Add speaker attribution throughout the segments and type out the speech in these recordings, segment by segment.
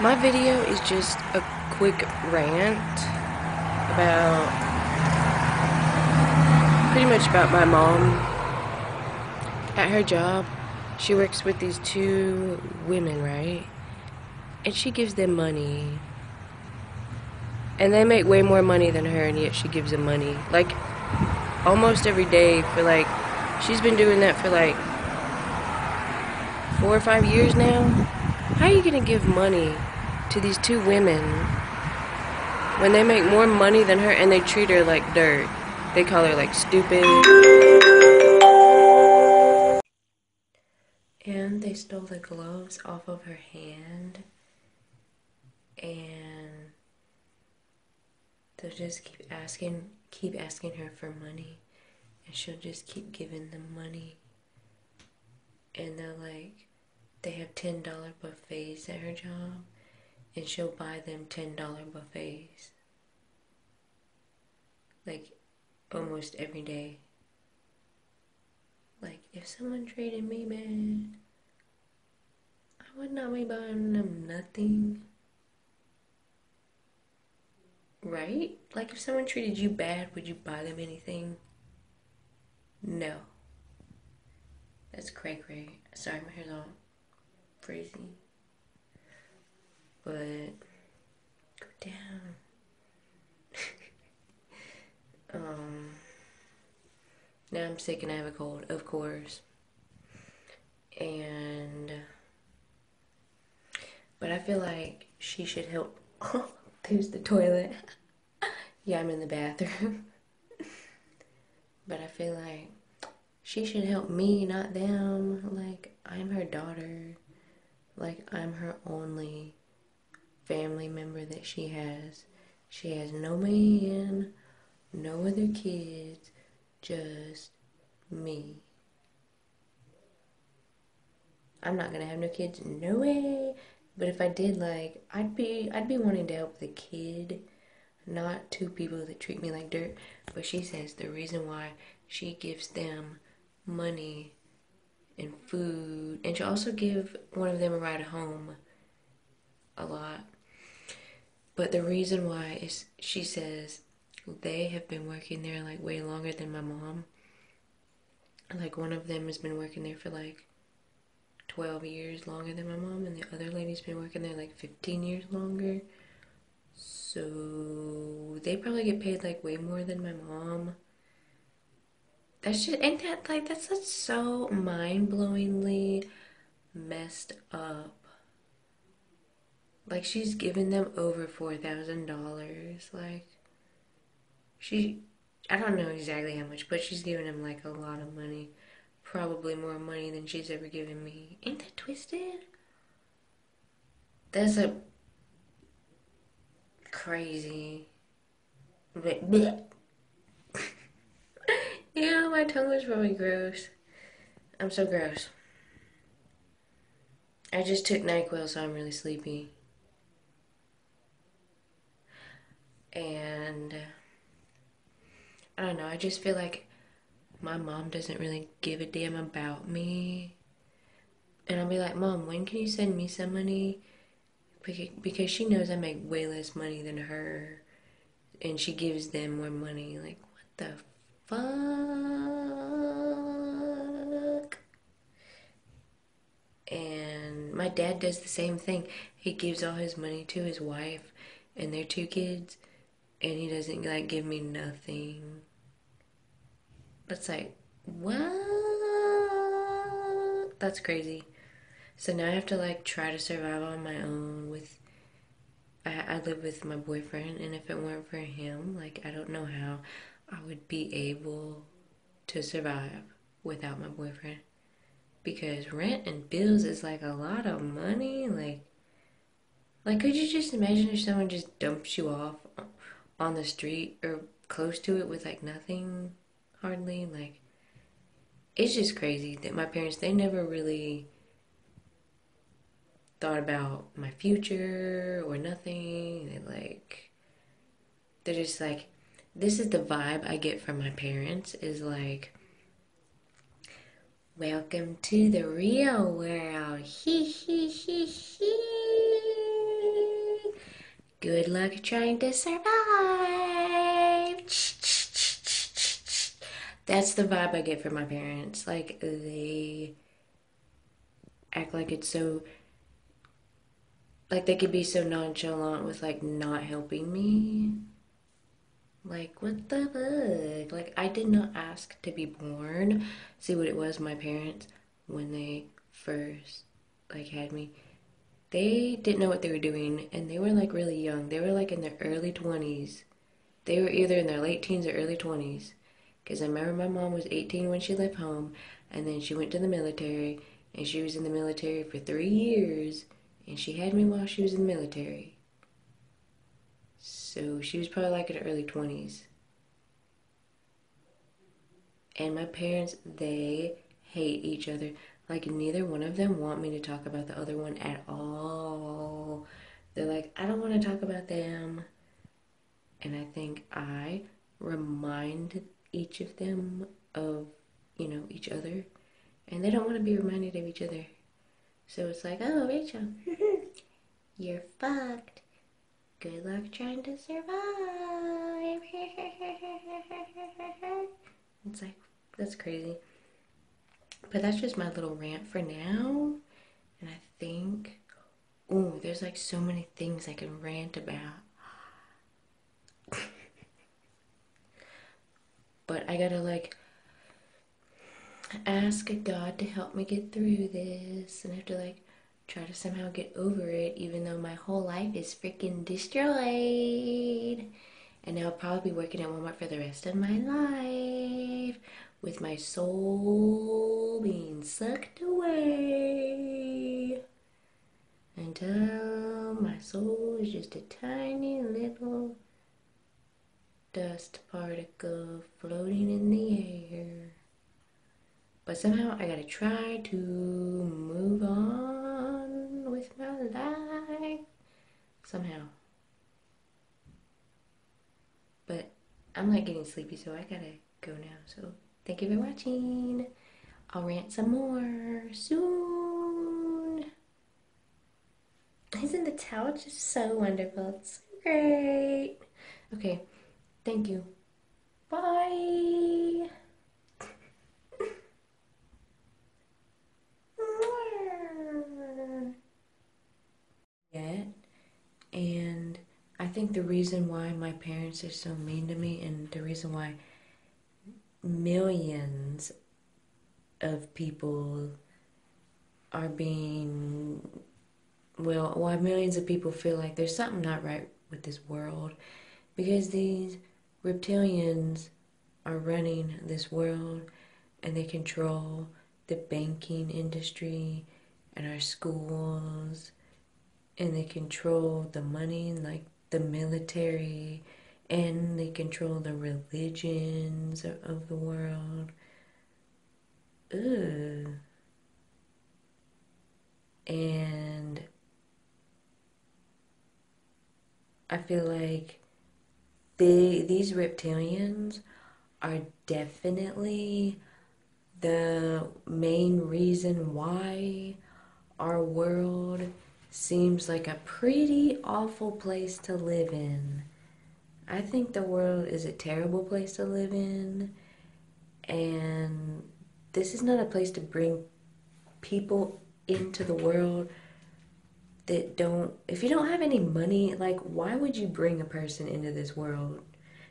Speaker 1: My video is just a quick rant about pretty much about my mom. At her job, she works with these two women, right? And she gives them money. And they make way more money than her, and yet she gives them money. Like, almost every day for like, she's been doing that for like four or five years now. How are you gonna give money to these two women when they make more money than her and they treat her like dirt? They call her like stupid. And they stole the gloves off of her hand. And they'll just keep asking keep asking her for money and she'll just keep giving them money. And they're like they have ten dollar buffets at her job and she'll buy them ten dollar buffets. Like almost every day. Like if someone treated me bad, I would not be buying them nothing. Right? Like if someone treated you bad, would you buy them anything? No. That's cray cray. Sorry, my hair's all crazy. But go down. um now I'm sick and I have a cold, of course. And but I feel like she should help there's the toilet. yeah, I'm in the bathroom. but I feel like she should help me, not them. Like, I'm her daughter. Like, I'm her only family member that she has. She has no man, no other kids, just me. I'm not gonna have no kids, no way. But if I did, like, I'd be, I'd be wanting to help the kid, not two people that treat me like dirt. But she says the reason why she gives them money and food, and she'll also give one of them a ride home a lot. But the reason why is she says they have been working there like way longer than my mom. Like one of them has been working there for like 12 years longer than my mom, and the other lady's been working there like 15 years longer. So they probably get paid like way more than my mom. That's just, ain't that like, that's just so mind blowingly messed up. Like, she's given them over $4,000. Like, she, I don't know exactly how much, but she's given them like a lot of money probably more money than she's ever given me. Ain't that twisted? That's a crazy. Yeah, my tongue was probably gross. I'm so gross. I just took NyQuil, so I'm really sleepy. And I don't know, I just feel like my mom doesn't really give a damn about me. And I'll be like, Mom, when can you send me some money? Because she knows I make way less money than her. And she gives them more money. Like, what the fuck? And my dad does the same thing. He gives all his money to his wife and their two kids. And he doesn't, like, give me nothing. That's like, what? That's crazy. So now I have to like try to survive on my own with. I, I live with my boyfriend, and if it weren't for him, like, I don't know how I would be able to survive without my boyfriend. Because rent and bills is like a lot of money. Like, like, could you just imagine if someone just dumps you off on the street or close to it with like nothing? hardly. Like, it's just crazy that my parents, they never really thought about my future or nothing. They like, they're just like, this is the vibe I get from my parents is like, welcome to the real world. He, he, he, he. Good luck trying to survive. That's the vibe I get from my parents. Like, they act like it's so. Like, they could be so nonchalant with, like, not helping me. Like, what the fuck? Like, I did not ask to be born. See what it was, my parents, when they first, like, had me they didn't know what they were doing and they were like really young. They were like in their early 20s. They were either in their late teens or early 20s. Because I remember my mom was 18 when she left home and then she went to the military and she was in the military for three years and she had me while she was in the military. So she was probably like in her early 20s. And my parents, they hate each other. Like neither one of them want me to talk about the other one at all. They're like, I don't want to talk about them. And I think I remind each of them of, you know, each other. And they don't want to be reminded of each other. So it's like, oh, Rachel, you're fucked. Good luck trying to survive. it's like, that's crazy. But that's just my little rant for now. And I think, oh, there's like so many things I can rant about. but I gotta like ask God to help me get through this. And I have to like try to somehow get over it, even though my whole life is freaking destroyed. And I'll probably be working at Walmart for the rest of my life with my soul being sucked away until my soul is just a tiny little dust particle floating in the air. But somehow I gotta try to move on my life. Somehow. But I'm like getting sleepy, so I gotta go now. So Thank you for watching. I'll rant some more soon. Isn't the towel just so wonderful? It's so great. Okay, thank you. Bye. Yet, and I think the reason why my parents are so mean to me, and the reason why millions of people are being well why millions of people feel like there's something not right with this world because these reptilians are running this world and they control the banking industry and our schools and they control the money like the military and they control the religions of the world. Ugh. And I feel like they these reptilians are definitely the main reason why our world seems like a pretty awful place to live in. I think the world is a terrible place to live in, and this is not a place to bring people into the world that don't if you don't have any money like why would you bring a person into this world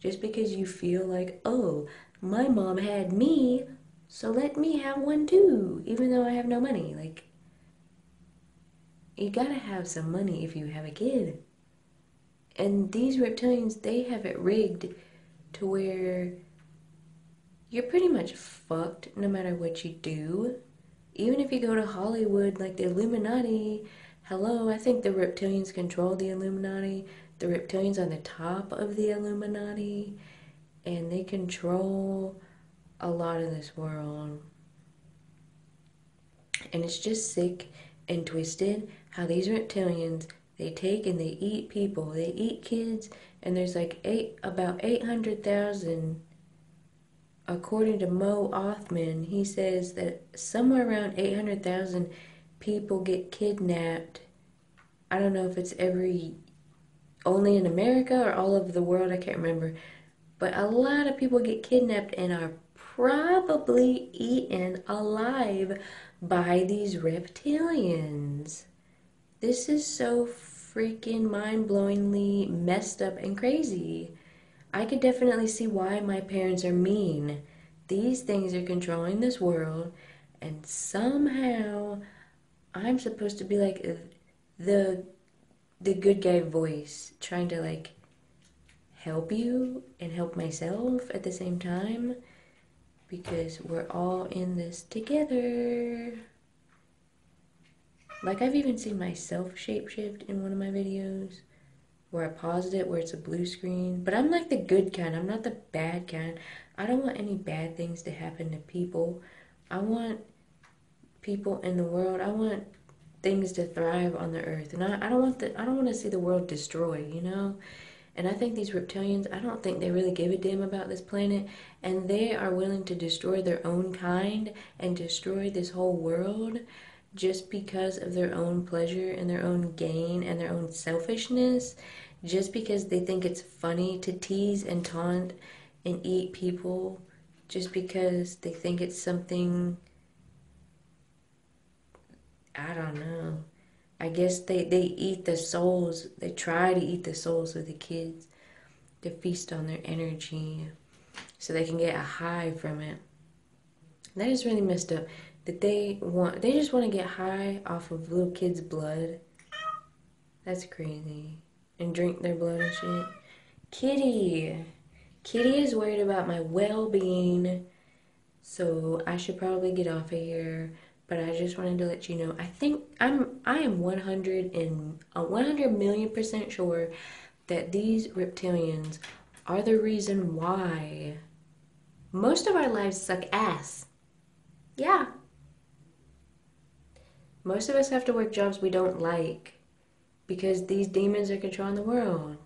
Speaker 1: just because you feel like oh my mom had me so let me have one too even though i have no money like you gotta have some money if you have a kid and these reptilians, they have it rigged to where you're pretty much fucked no matter what you do. Even if you go to Hollywood, like the Illuminati, hello, I think the reptilians control the Illuminati. The reptilians on the top of the Illuminati, and they control a lot of this world. And it's just sick and twisted how these reptilians they take and they eat people. They eat kids, and there's like eight about eight hundred thousand. According to Mo Othman, he says that somewhere around eight hundred thousand people get kidnapped. I don't know if it's every only in America or all over the world, I can't remember. But a lot of people get kidnapped and are probably eaten alive by these reptilians. This is so freaking mind blowingly messed up and crazy. I could definitely see why my parents are mean. These things are controlling this world, and somehow I'm supposed to be like the the good guy voice, trying to like help you and help myself at the same time because we're all in this together. Like I've even seen myself shapeshift in one of my videos where I paused it where it's a blue screen. But I'm like the good kind. I'm not the bad kind. I don't want any bad things to happen to people. I want people in the world. I want things to thrive on the earth. And I, I don't want the I don't want to see the world destroyed, you know? And I think these reptilians, I don't think they really give a damn about this planet. And they are willing to destroy their own kind and destroy this whole world just because of their own pleasure and their own gain and their own selfishness, just because they think it's funny to tease and taunt and eat people, just because they think it's something. I don't know. I guess they, they eat the souls, they try to eat the souls of the kids to feast on their energy so they can get a high from it. That is really messed up that they want they just want to get high off of little kids' blood. That's crazy. And drink their blood and shit. Kitty. Kitty is worried about my well-being. So I should probably get off of here. But I just wanted to let you know. I think I'm I am 100 and uh, a 100 million percent sure that these reptilians are the reason why most of our lives suck ass. Yeah, most of us have to work jobs we don't like because these demons are controlling the world.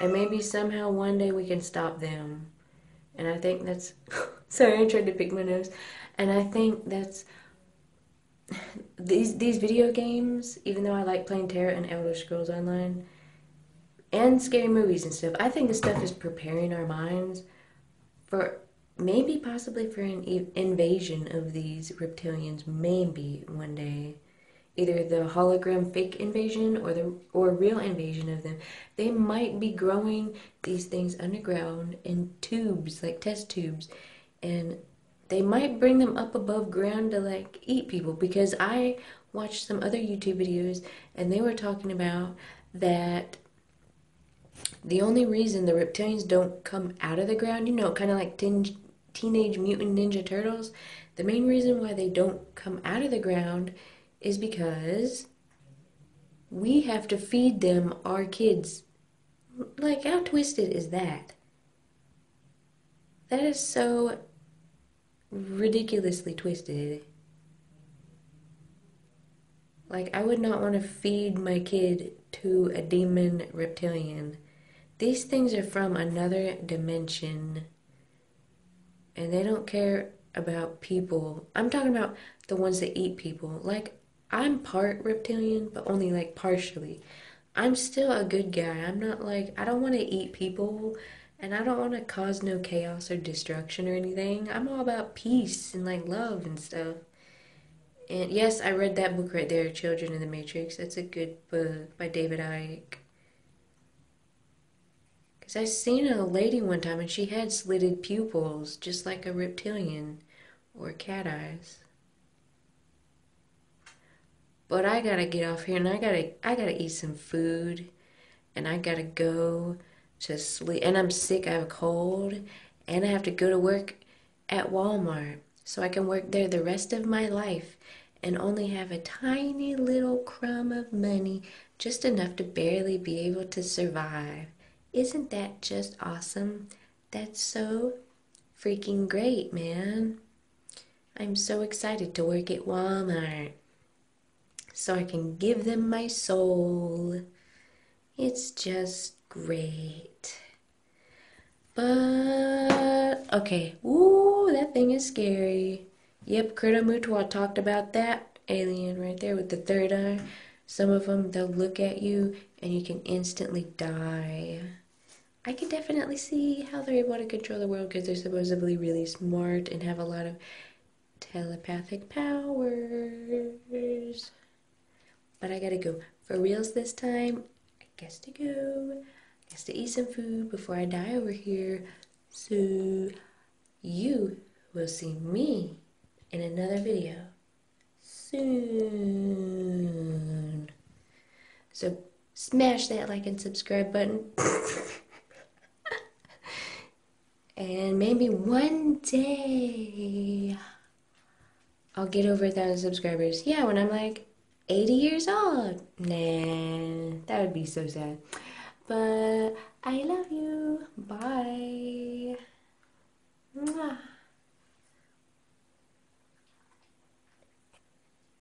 Speaker 1: And maybe somehow one day we can stop them. And I think that's. sorry, I tried to pick my nose. And I think that's. These these video games, even though I like playing Terra and Elder Scrolls Online, and scary movies and stuff, I think this stuff is preparing our minds for maybe possibly for an invasion of these reptilians maybe one day. Either the hologram fake invasion or the or real invasion of them. They might be growing these things underground in tubes like test tubes and they might bring them up above ground to like eat people. Because i watched some other youtube videos and they were talking about that the only reason the reptilians don't come out of the ground, you know, kind of like tinge, Teenage Mutant Ninja Turtles, the main reason why they don't come out of the ground is because we have to feed them our kids. Like, how twisted is that? That is so ridiculously twisted. Like, I would not want to feed my kid to a demon reptilian. These things are from another dimension and they don't care about people. I'm talking about the ones that eat people. Like, I'm part reptilian, but only like partially. I'm still a good guy. I'm not like, I don't want to eat people and I don't want to cause no chaos or destruction or anything. I'm all about peace and like love and stuff. And yes, I read that book right there, Children in the Matrix. That's a good book by David Icke. Because I seen a lady one time and she had slitted pupils, just like a reptilian or cat eyes. But I gotta get off here and I gotta I gotta eat some food and I gotta go to sleep and I'm sick, I have a cold, and I have to go to work at Walmart so I can work there the rest of my life and only have a tiny little crumb of money, just enough to barely be able to survive. Isn't that just awesome? That's so freaking great, man. I'm so excited to work at Walmart so I can give them my soul. It's just great. But, okay. Ooh, that thing is scary. Yep, Credo Mutwa talked about that alien right there with the third eye. Some of them, they'll look at you and you can instantly die. I can definitely see how they're able to control the world because they're supposedly really smart and have a lot of telepathic powers. But I gotta go. For reals this time, I guess to go. I guess to eat some food before I die over here. So, you will see me in another video soon. So, smash that like and subscribe button. and maybe one day I'll get over a thousand subscribers. Yeah, when I'm like 80 years old. Nah, that would be so sad. But I love you. Bye. Mwah.